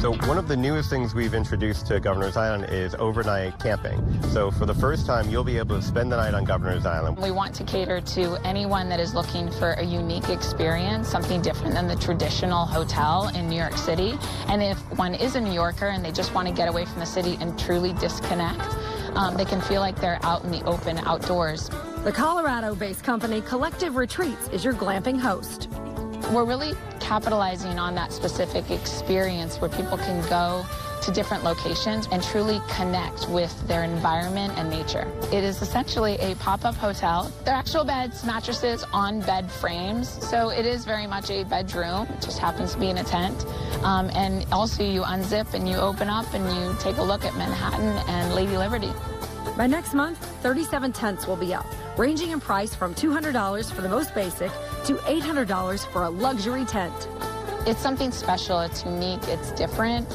So one of the newest things we've introduced to Governors Island is overnight camping. So for the first time, you'll be able to spend the night on Governors Island. We want to cater to anyone that is looking for a unique experience, something different than the traditional hotel in New York City. And if one is a New Yorker and they just want to get away from the city and truly disconnect, um, they can feel like they're out in the open outdoors. The Colorado-based company Collective Retreats is your glamping host. We're really capitalizing on that specific experience where people can go to different locations and truly connect with their environment and nature. It is essentially a pop-up hotel. They're actual beds, mattresses on bed frames, so it is very much a bedroom. It just happens to be in a tent. Um, and also you unzip and you open up and you take a look at Manhattan and Lady Liberty. By next month, 37 tents will be up, ranging in price from $200 for the most basic to $800 for a luxury tent. It's something special, it's unique, it's different,